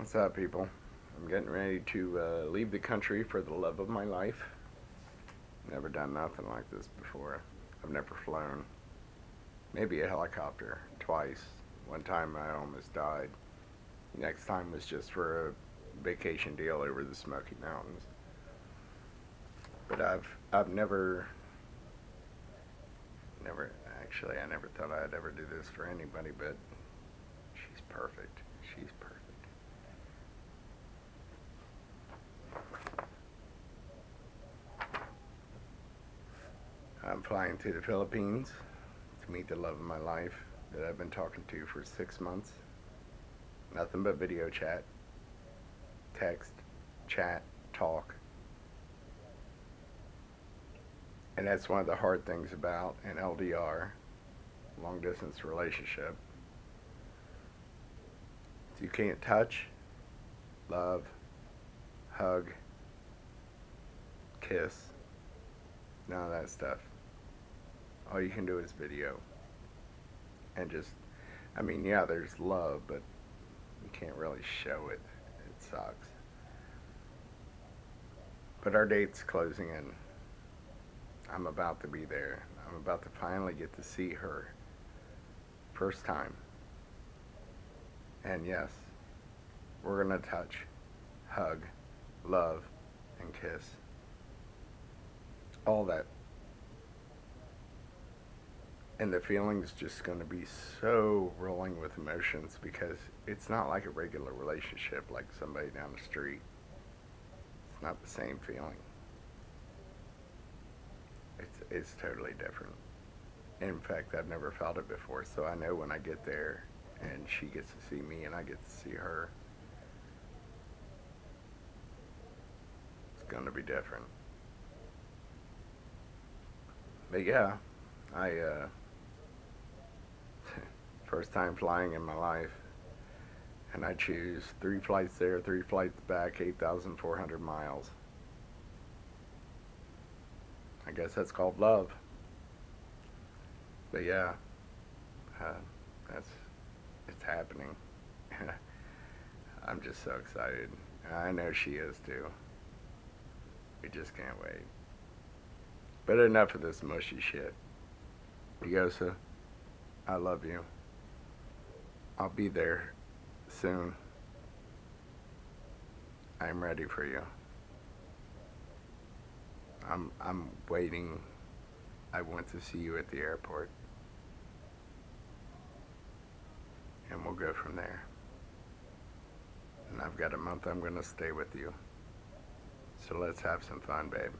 What's up, people? I'm getting ready to uh, leave the country for the love of my life. Never done nothing like this before. I've never flown. Maybe a helicopter twice. One time I almost died. Next time was just for a vacation deal over the Smoky Mountains. But I've I've never never actually I never thought I'd ever do this for anybody, but I'm flying to the Philippines to meet the love of my life that I've been talking to for six months. Nothing but video chat, text, chat, talk. And that's one of the hard things about an LDR, long distance relationship. You can't touch, love, hug, kiss, none of that stuff. All you can do is video. And just, I mean, yeah, there's love, but you can't really show it. It sucks. But our date's closing in. I'm about to be there. I'm about to finally get to see her. First time. And yes, we're going to touch, hug, love, and kiss. All that. And the feeling's just going to be so rolling with emotions because it's not like a regular relationship like somebody down the street. It's not the same feeling. It's, it's totally different. In fact, I've never felt it before, so I know when I get there and she gets to see me and I get to see her, it's going to be different. But yeah, I, uh, first time flying in my life, and I choose three flights there, three flights back, 8,400 miles. I guess that's called love. But yeah, uh, that's it's happening. I'm just so excited. I know she is too. We just can't wait. But enough of this mushy shit. Diosa, I love you. I'll be there soon. I'm ready for you. I'm I'm waiting. I want to see you at the airport. And we'll go from there. And I've got a month I'm going to stay with you. So let's have some fun, babe.